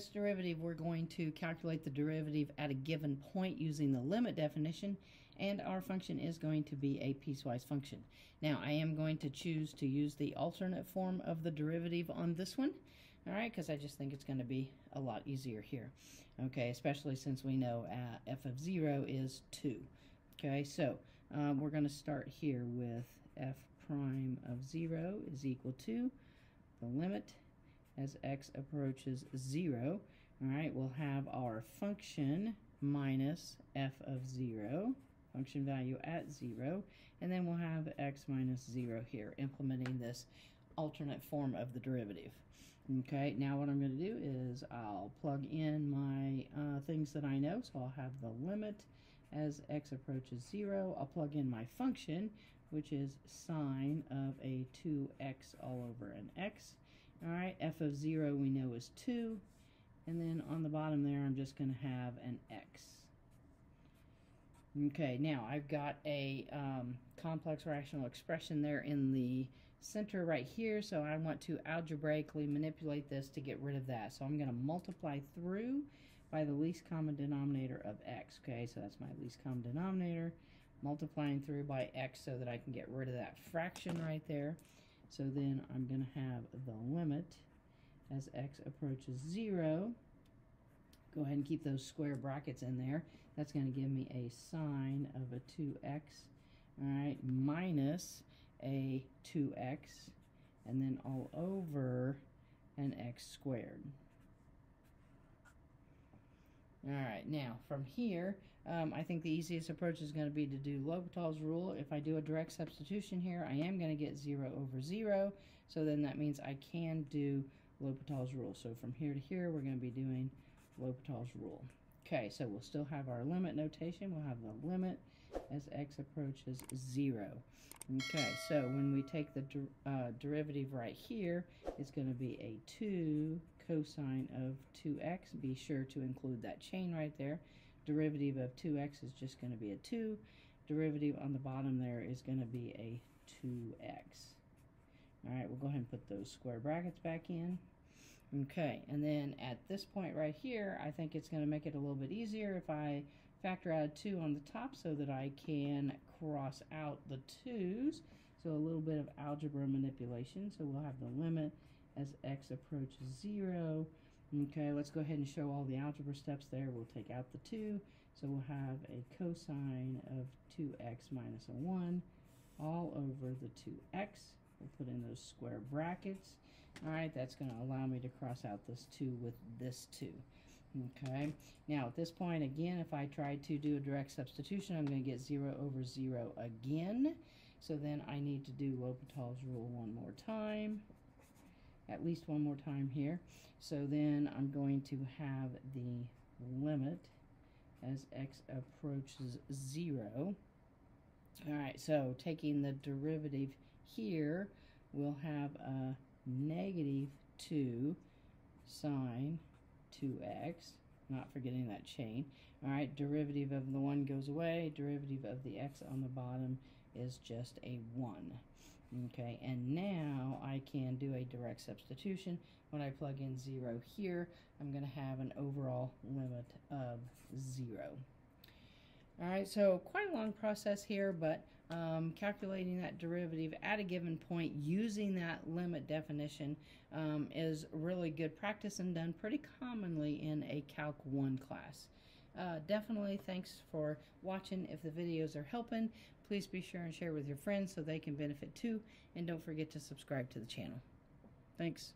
this derivative, we're going to calculate the derivative at a given point using the limit definition, and our function is going to be a piecewise function. Now, I am going to choose to use the alternate form of the derivative on this one, all right, because I just think it's going to be a lot easier here, okay, especially since we know uh, f of 0 is 2. Okay, so um, we're going to start here with f prime of 0 is equal to the limit as x approaches 0. All right, we'll have our function minus f of 0, function value at 0, and then we'll have x minus 0 here, implementing this alternate form of the derivative. Okay, now what I'm going to do is I'll plug in my uh, things that I know, so I'll have the limit as x approaches 0. I'll plug in my function, which is sine of a 2x all over an x. All right, f of 0 we know is 2. And then on the bottom there, I'm just going to have an x. Okay, now I've got a um, complex rational expression there in the center right here, so I want to algebraically manipulate this to get rid of that. So I'm going to multiply through by the least common denominator of x. Okay, so that's my least common denominator, multiplying through by x so that I can get rid of that fraction right there. So then I'm going to have the limit as x approaches 0. Go ahead and keep those square brackets in there. That's going to give me a sine of a 2x, all right, minus a 2x, and then all over an x squared. All right, now from here, um, I think the easiest approach is going to be to do L'Hopital's rule. If I do a direct substitution here, I am going to get 0 over 0. So then that means I can do L'Hopital's rule. So from here to here, we're going to be doing L'Hopital's rule. Okay, so we'll still have our limit notation. We'll have the limit as x approaches 0. Okay, so when we take the der uh, derivative right here, it's going to be a 2 cosine of 2x. Be sure to include that chain right there. Derivative of 2x is just going to be a 2. Derivative on the bottom there is going to be a 2x. All right, we'll go ahead and put those square brackets back in. Okay, and then at this point right here, I think it's going to make it a little bit easier if I factor out a 2 on the top so that I can cross out the 2's. So a little bit of algebra manipulation. So we'll have the limit as x approaches 0. Okay, let's go ahead and show all the algebra steps there. We'll take out the 2. So we'll have a cosine of 2x minus a 1 all over the 2x. We'll put in those square brackets. All right, that's going to allow me to cross out this 2 with this 2. Okay, now at this point, again, if I try to do a direct substitution, I'm going to get 0 over 0 again. So then I need to do L'Hopital's rule one more time at least one more time here. So then I'm going to have the limit as x approaches 0. Alright, so taking the derivative here, we'll have a negative 2 sine 2x, not forgetting that chain. Alright, derivative of the 1 goes away, derivative of the x on the bottom is just a 1. Okay, and now I can do a direct substitution. When I plug in 0 here, I'm going to have an overall limit of 0. Alright, so quite a long process here, but um, calculating that derivative at a given point using that limit definition um, is really good practice and done pretty commonly in a Calc 1 class. Uh, definitely thanks for watching. If the videos are helping, please be sure and share with your friends so they can benefit too. And don't forget to subscribe to the channel. Thanks.